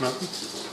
Não.